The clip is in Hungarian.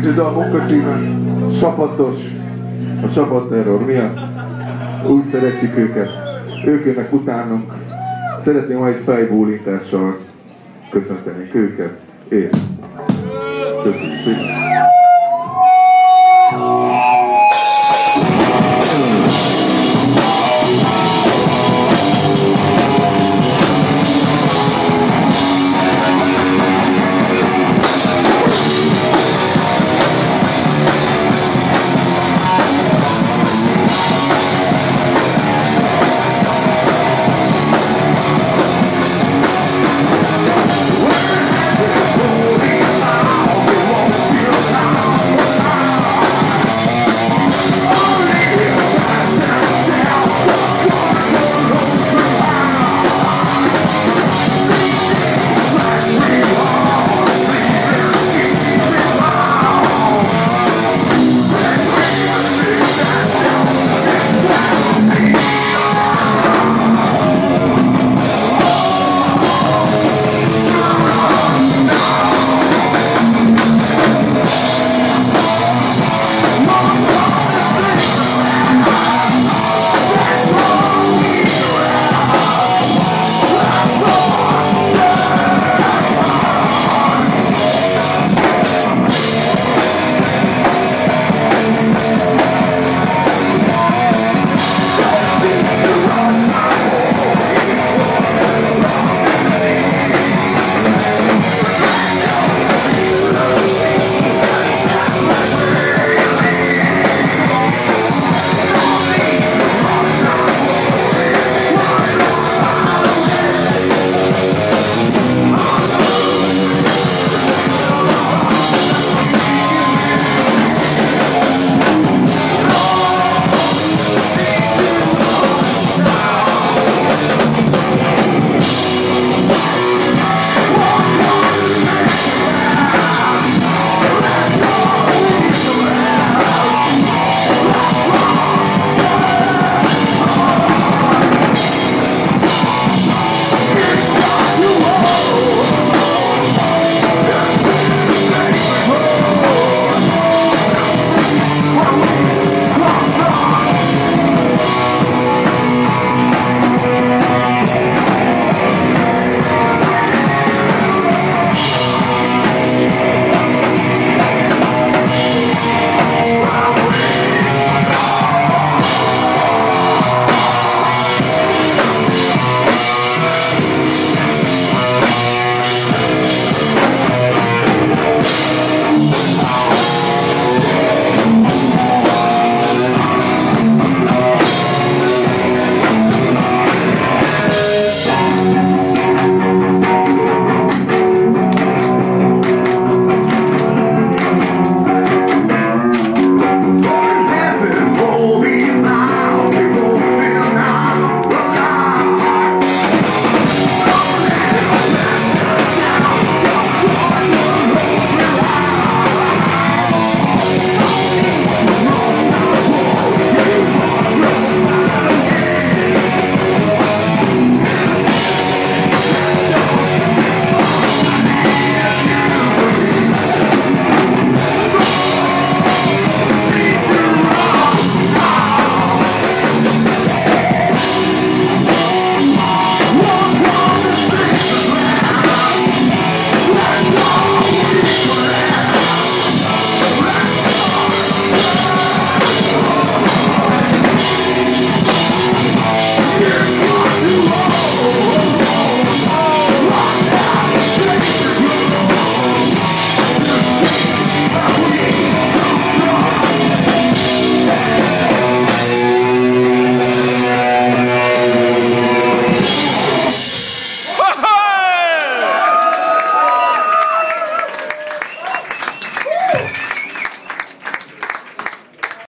következő dal munkacíme Sapatos, a sapat terror miatt. Úgy szeretjük őket. Ők jönnek utánunk. Szeretném, ha egy fejbólítással köszönteni őket. Én. Köszönjük szépen.